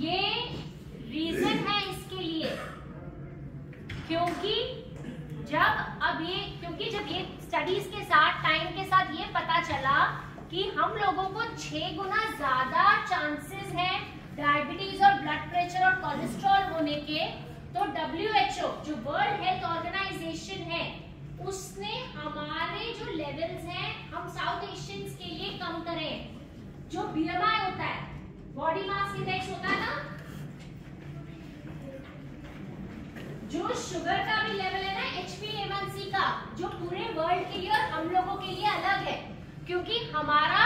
ये रीजन है इसके लिए। क्योंकि जब अब ये, क्योंकि जब ये स्टडीज़ के साथ टाइम के साथ ये पता चला कि हम लोगों को छह गुना ज़्यादा चांसेस है डायबिटीज़ और ब्लड प्रेशर और कोलेस्ट्रॉल होने के तो डब्ल्यू एच ओ जो वर्ल्ड हेल्थ ऑर्गेनाइजेशन है, उसने हमारे जो लेवल्स हैं, हम साउथ एशियंस के लिए कम करें। जो बीएमआई होता है बॉडी मास इंडेक्स होता है ना जो शुगर का भी लेवल है ना एच पी का, जो पूरे वर्ल्ड के लिए और हम लोगों के लिए अलग है, क्योंकि हमारा